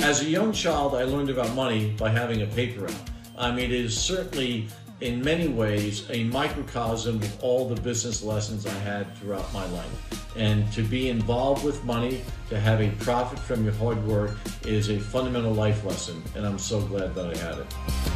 As a young child, I learned about money by having a paper route. I mean, it is certainly, in many ways, a microcosm of all the business lessons I had throughout my life. And to be involved with money, to have a profit from your hard work, is a fundamental life lesson, and I'm so glad that I had it.